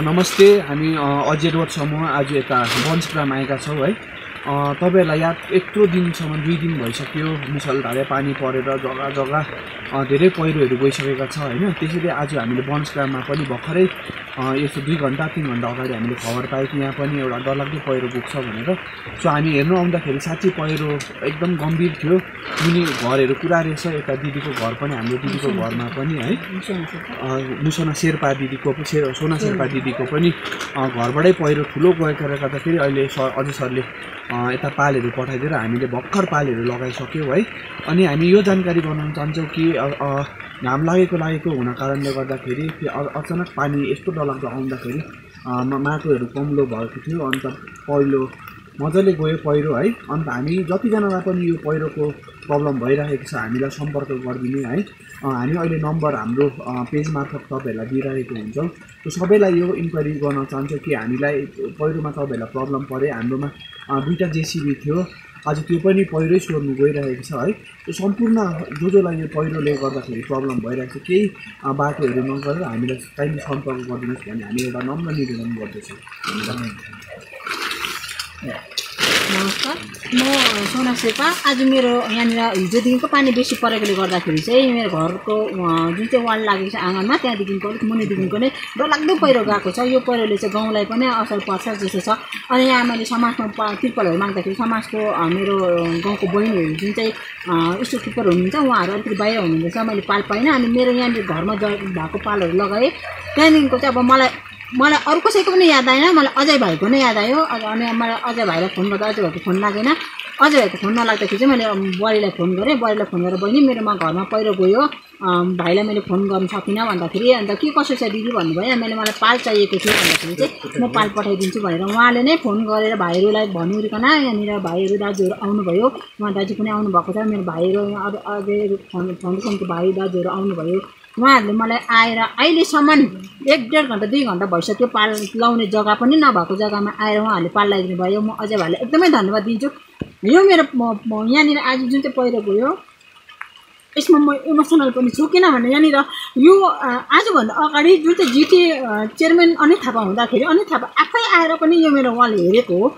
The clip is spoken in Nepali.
नमस्ते हामी अजय रोड समूह आज यता वंशग्राम आएका छौँ है। तपाईँहरूलाई याद यत्रो दिनसम्म दुई दिन भइसक्यो। मुसलधारे पानी परेर जग्गा जग्गा धेरै पहिरोहरू गइसकेका छ होइन? त्यसैले आज हामीले वंशग्राममा पनि भर्खरै अ, यस्तो दुई घन्टा तिन घन्टा अगाडि हामीले खबर पायौँ कि यहाँ पनि एउटा डरलाग्दो पहिरो पुग्छ भनेर। सो हामी हेर्नु आउँदाखेरि साँच्चै पहिरो एकदम गम्भीर थियो। मुनि घरहरू पुरा रहेछ यता दिदीको घर पनि हाम्रो दिदीको घरमा पनि है? मुसना शेर्पा दिदीको शेर सोना शेर्पा दिदीको पनि घरबाटै पहिरो ठुलो गएकोले गर्दाखेरि अहिले सर अझै सरले यता पालहरू पठाइदिएर हामीले भर्खर पालहरू लगाइसक्यौँ है। अनि हामी यो जानकारी गराउन चाहन्छौँ कि घाम लागेको लागेको हुन कारणले गर्दाखेरि अचानक पानी यस्तो डरलाग्दो आउँदाखेरि माटोहरू कम्लो भएको थियो अन्त पहिलो मजाले गयो पहिरो है। अन्त हामी जतिजनालाई पनि यो पहिरोको प्रब्लम भइरहेको छ हामीलाई सम्पर्क गरिदिने है। हामी अहिले नम्बर हाम्रो पेज मार्फत तपाईँहरूलाई दिइरहेको हुन्छौँ। त्यो सबैलाई यो इन्क्वायरी गर्न चाहन्छौँ कि हामीलाई पहिरोमा तपाईँहरूलाई प्रब्लम पऱ्यो हाम्रोमा दुईवटा जेसिबी थियो। आज त्यो पनि पहिरै सोध्नु गइरहेको छ है। त्यो सम्पूर्ण जो जोलाई यो पहिरोले गर्दाखेरि प्रब्लम भइरहेको छ। केही बाटोहरू नगरेर हामीलाई काहीँले सम्पर्क गरिदिनुहोस् भन्ने हामी एउटा नम्र निवेदन गर्दछौँ। नमस्कार। म सोना शेर्पा। आज मेरो यहाँनिर हिजोदेखिको पानी बेसी परेकोले गर्दाखेरि चाहिँ मेरो घरको जुन चाहिँ वाल लागेको छ आँगनमा त्यहाँदेखिको अलिक मुनिदेखिको नै डरलाग्दो पहिरो गएको छ। यो पहिरोले चाहिँ गाउँलाई पनि असर पर्छ जस्तो छ। अनि यहाँ मैले समाजमा तिर्पलहरू माग्दाखेरि समाजको मेरो गाउँको बहिनीहरू जुन चाहिँ स्टोर किपर हुनुहुन्छ उहाँहरू अलिकति बाहिर हुनुहुँदैछ मैले पाल पाइनँ। अनि मेरो यहाँनिर घरमा ज भएको पालहरू लगाएँ। त्यहाँदेखिको चाहिँ अब मलाई मलाई अरू कसैको पनि याद आएन मलाई अजय भाइको नै याद आयो। अझ- अनि मलाई अजय भाइलाई फोन गर्दा अजय भाइको फोन लागेन। अजय भाइको फोन नलाग्दाखेरि चाहिँ मैले बुहारीलाई फोन गरेँ। बुहारीलाई फोन गरेर बहिनी मेरोमा घरमा पहिरो गयो। भाइलाई मैले फोन गर्न सकिनँ भन्दाखेरि अन्त के कसो छ दिदी? भन्नुभयो। मैले मलाई पाल चाहिएको थियो भन्दाखेरि चाहिँ म पाल पठाइदिन्छु भनेर उहाँले नै फोन गरेर भाइहरूलाई भनिवरिकन यहाँनिर भाइहरू दाजुहरू आउनुभयो। उहाँ दाजु पनि आउनुभएको छ। मेरो भाइहरू अब अझै फाउन्डेसनको भाइ दाजुहरू आउनुभयो। उहाँहरूले मलाई आएर अहिलेसम्म एक डेढ घन्टा दुई घन्टा भइसक्यो पाल लाउने जग्गा पनि नभएको जग्गामा आएर उहाँहरूले पाल लगाइदिनु भयो म अजय भाइलाई एकदमै धन्यवाद दिन्छु। यो मेरो म- यहाँनिर आज जुन चाहिँ पहिरो गयो यसमा म इमोसनल पनि छु किनभने यहाँनिर यो आजभन्दा अगाडि जुन चाहिँ जिटिए चेयरम्यान अनित थापा हुँदाखेरि अनित थापा आफै आएर पनि यो मेरो वाल हेरेको हो।